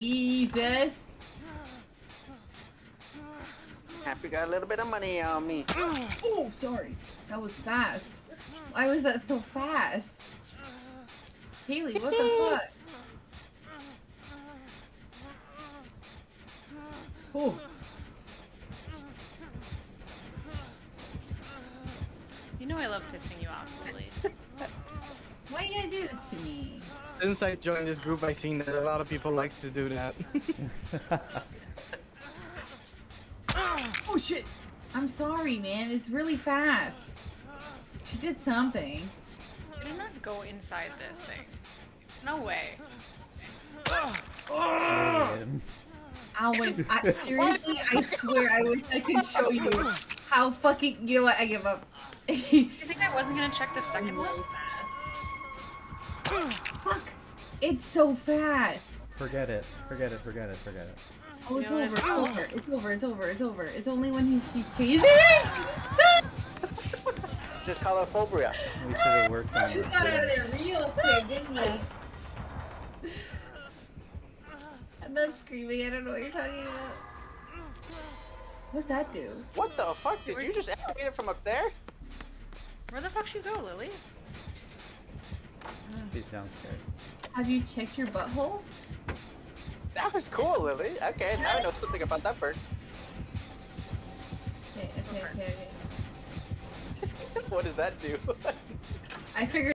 Jesus. Happy got a little bit of money on me. Oh, sorry. That was fast. Why was that so fast? Haley, what the fuck? Oh, You know I love pissing you off, Lily. why you gonna do this to me? Since I joined this group, I've seen that a lot of people likes to do that. Oh shit! I'm sorry, man. It's really fast. She did something. I did not go inside this thing. No way. Man. Alwyn, I, seriously, I swear, I wish I could show you how fucking. You know what? I give up. You think I wasn't gonna check the second one? Fuck! It's so fast. Forget it. Forget it. Forget it. Forget it. Oh, it's You over. It's over. It's over. It's over. It's over. It's only when he, she's chasing. It's just colophobia. We should have worked on You it. got out of there real quick, didn't you? I'm not screaming. I don't know what you're talking about. What's that do? What the fuck? Did you just activate it from up there? Where the fuck should you go, Lily? She's downstairs. Have you checked your butthole? That was cool, Lily. Okay, now I know something about that bird. Okay, okay, okay, okay. what does that do? I figured.